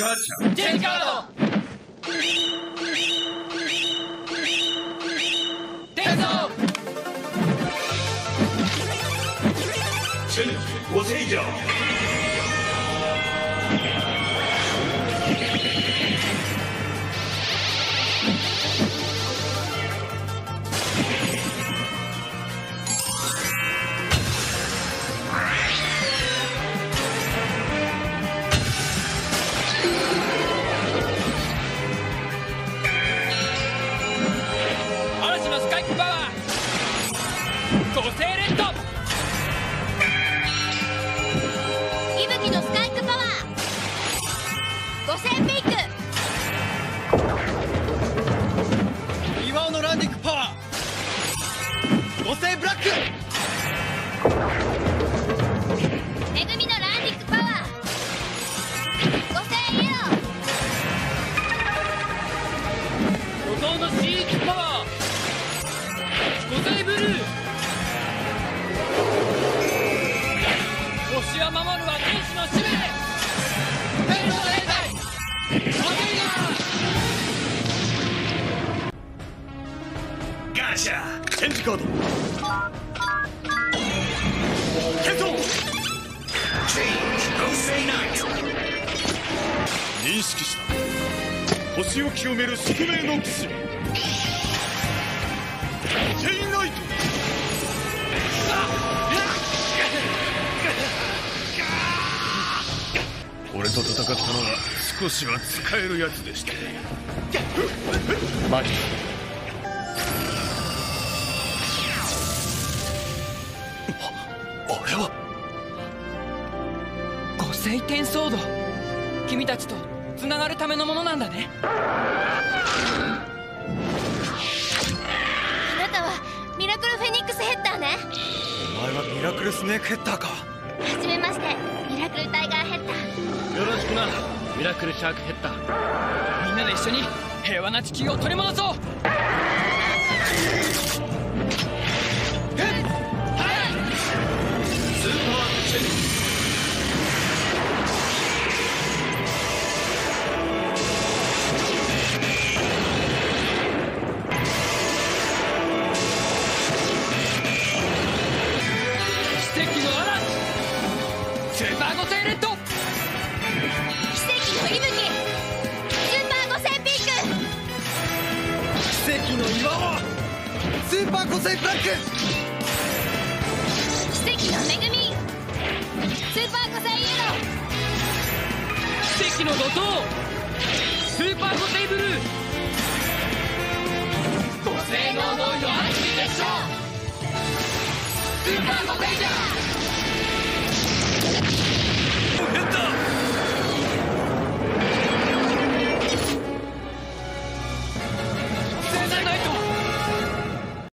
Gotcha. チェンジカ五星レッド息吹のスカイクパワー。五千ピーク。岩尾のランディングパワー。五星ブラック。めぐみのランディックパワー。五千イエロー。五島のシーキパワー。五星ブルーンジカード。検討 Change. Go say night. 認識した。星を清める宿命の騎士。チェインライト。俺と戦ったのは少しは使えるやつでしたマジあれは。五星転送道君たちとつながるためのものなんだね。あなたはミラクルフェニックスヘッダーね。お前はミラクルスネークヘッダーか。はじめまして。ミラクルタイガーヘッダー。よろしくな。ミラクルシャークヘッダー。みんなで一緒に平和な地球を取り戻そうレッド奇跡の息吹。スーパー五千ピーク。奇跡の岩尾スーパー五星ブラック。奇跡の恵み。スーパー五千イエロ奇跡の怒涛。スーパー五星ブルー。五星の思いの嵐に決勝スーパー五星じゃ